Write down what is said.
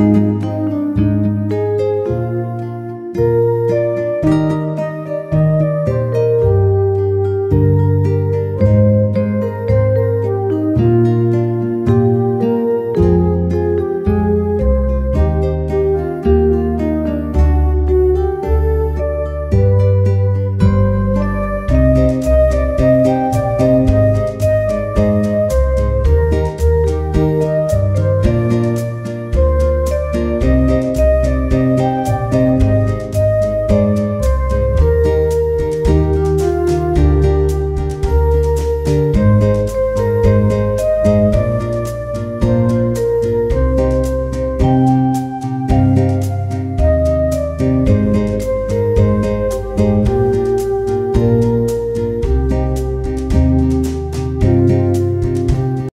Música